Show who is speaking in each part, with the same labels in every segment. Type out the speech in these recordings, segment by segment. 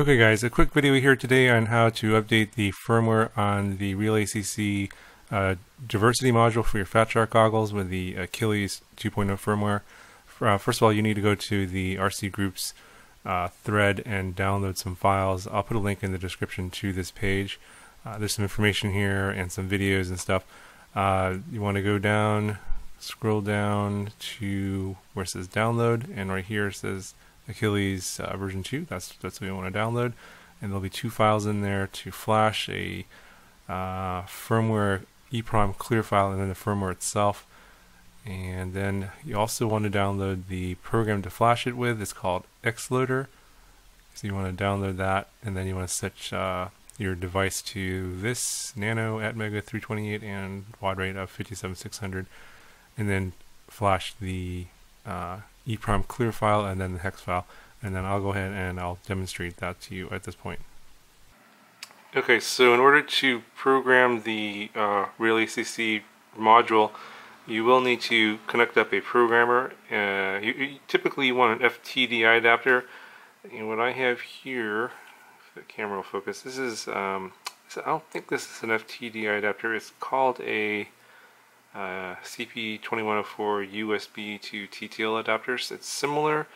Speaker 1: Okay guys, a quick video here today on how to update the firmware on the Real ACC uh, diversity module for your Fat Shark goggles with the Achilles 2.0 firmware. Uh, first of all, you need to go to the RC Groups uh, thread and download some files. I'll put a link in the description to this page. Uh, there's some information here and some videos and stuff. Uh, you want to go down, scroll down to where it says download, and right here it says Achilles uh, version 2. That's that's what we want to download. And there'll be two files in there to flash a uh, firmware EEPROM clear file and then the firmware itself. And then you also want to download the program to flash it with. It's called Xloader. So you want to download that and then you want to set uh, your device to this Nano Atmega 328 and baud rate of 57600 and then flash the uh, EEPROM clear file and then the hex file and then I'll go ahead and I'll demonstrate that to you at this point. Okay, so in order to program the uh, Real ACC module, you will need to connect up a programmer. Uh, you, you, typically you want an FTDI adapter, and what I have here, if the camera will focus, this is, um, I don't think this is an FTDI adapter, it's called a uh, CP2104 USB to TTL adapters. It's similar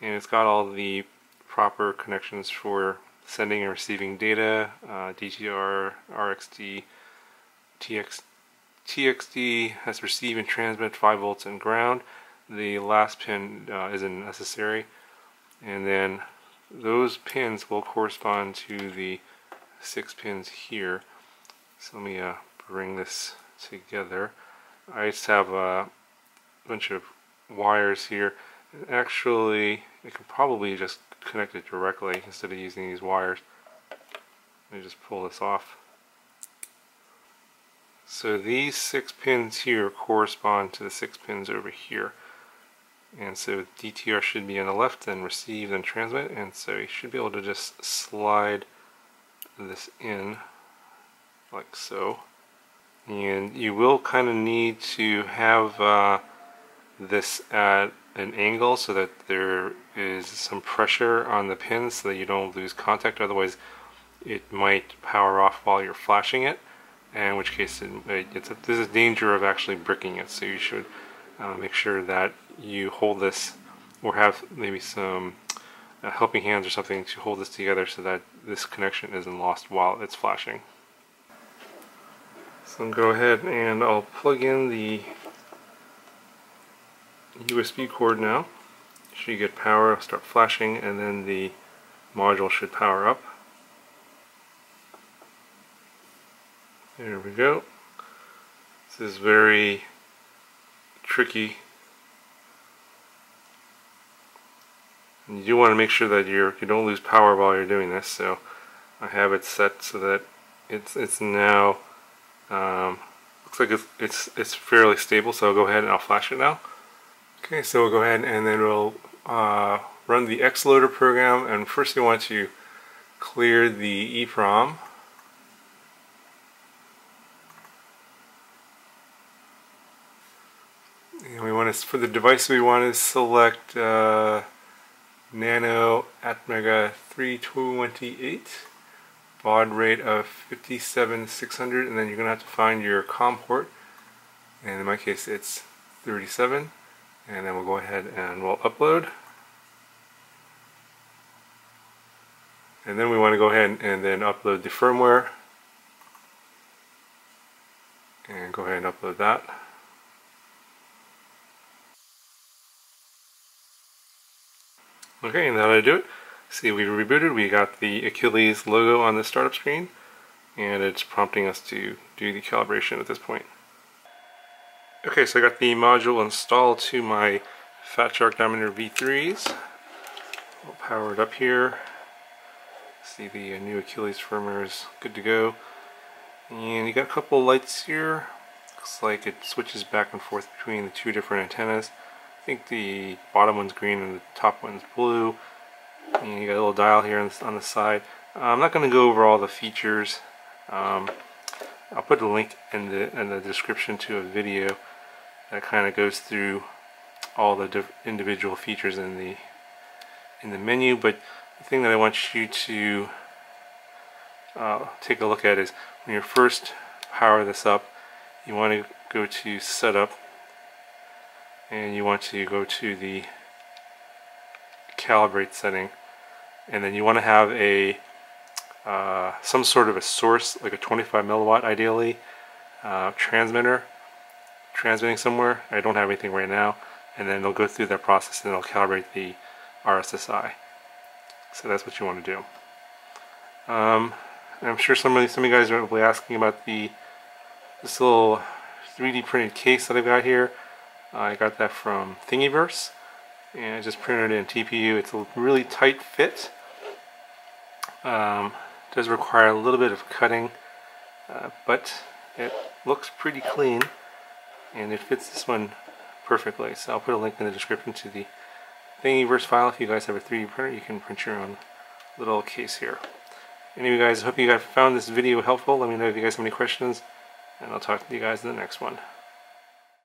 Speaker 1: and it's got all the proper connections for sending and receiving data, uh, DTR, RXD, TX, TXD has receive and transmit 5 volts and ground. The last pin uh, isn't necessary. And then those pins will correspond to the six pins here. So let me uh, bring this together. I just have a bunch of wires here. Actually, I could probably just connect it directly instead of using these wires. Let me just pull this off. So these six pins here correspond to the six pins over here. And so DTR should be on the left and receive and transmit and so you should be able to just slide this in like so and you will kind of need to have uh, this at an angle so that there is some pressure on the pins so that you don't lose contact otherwise it might power off while you're flashing it in which case it, it's a, there's a danger of actually bricking it so you should uh, make sure that you hold this or have maybe some uh, helping hands or something to hold this together so that this connection isn't lost while it's flashing. So I'll go ahead and I'll plug in the USB cord now. Should get power, start flashing, and then the module should power up. There we go. This is very tricky. And you do want to make sure that you're you don't lose power while you're doing this. So I have it set so that it's it's now um, looks like it's, it's, it's fairly stable, so I'll go ahead and I'll flash it now. Okay, so we'll go ahead and then we'll uh, run the Xloader program, and first we want to clear the EEPROM. And we want to, for the device we want to select uh, Nano Atmega 328 baud rate of 57600 and then you're going to have to find your COM port. And in my case it's 37 and then we'll go ahead and we'll upload. And then we want to go ahead and then upload the firmware. And go ahead and upload that. Okay and that'll do it See, we rebooted, we got the Achilles logo on the startup screen, and it's prompting us to do the calibration at this point. Okay, so I got the module installed to my Fat Shark Dominator V3s. I'll power it up here. See the new Achilles firmware is good to go. And you got a couple lights here. Looks like it switches back and forth between the two different antennas. I think the bottom one's green and the top one's blue. And you got a little dial here on the side. Uh, I'm not going to go over all the features. Um, I'll put a link in the in the description to a video that kind of goes through all the individual features in the in the menu. But the thing that I want you to uh, take a look at is when you first power this up, you want to go to setup and you want to go to the calibrate setting and then you want to have a uh, some sort of a source like a 25 milliwatt ideally uh, transmitter transmitting somewhere. I don't have anything right now. And then they'll go through that process and they'll calibrate the RSSI so that's what you want to do. Um, I'm sure some of, some of you guys are probably asking about the this little 3D printed case that I've got here. I got that from Thingiverse and I just printed it in TPU. It's a really tight fit. Um, does require a little bit of cutting, uh, but it looks pretty clean and it fits this one perfectly. So I'll put a link in the description to the Thingiverse file. If you guys have a 3D printer, you can print your own little case here. Anyway guys, I hope you guys found this video helpful. Let me know if you guys have any questions and I'll talk to you guys in the next one.